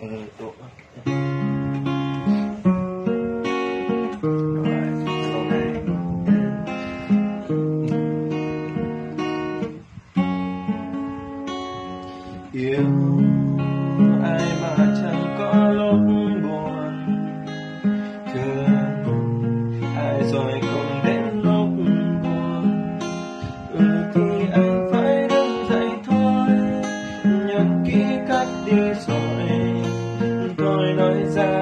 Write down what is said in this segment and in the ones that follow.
yêu ai mà chẳng có lúc buồn, thương ai rồi cũng đến lúc buồn. Ừ thì anh phải đứng dậy thôi nhật ký cắt đi rồi thôi nói ra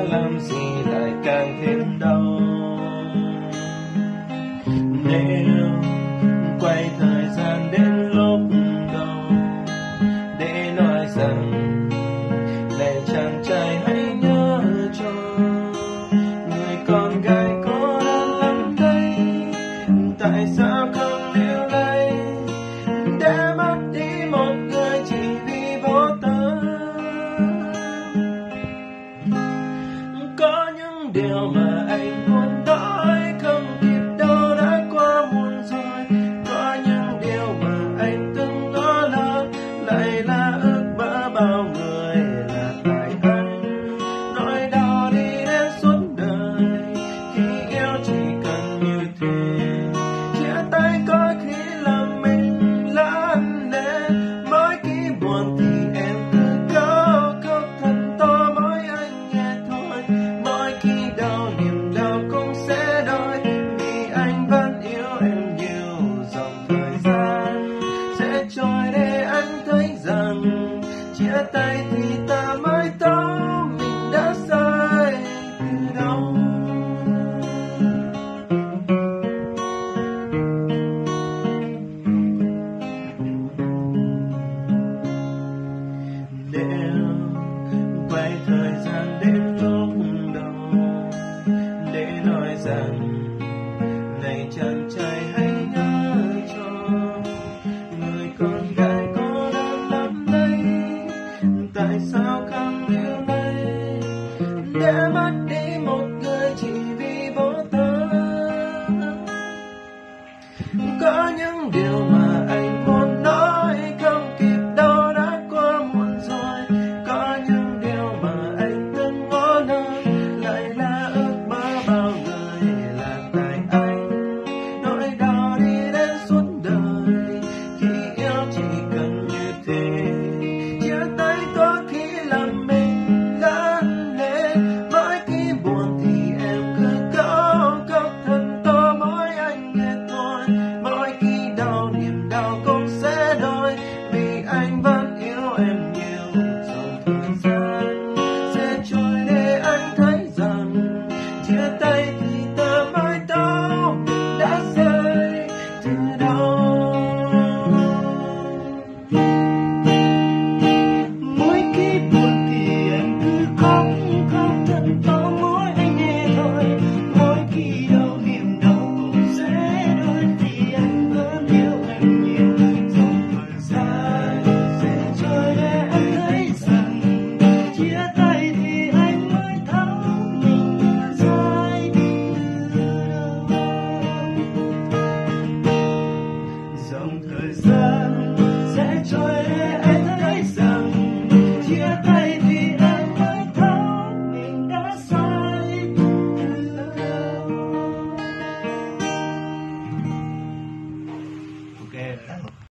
là ước mơ bao người là tài ăn nỗi đau đi đến suốt đời, khi yêu chỉ cần như thế. Chia tay có khi làm mình lãng lên mỗi khi buồn thì myself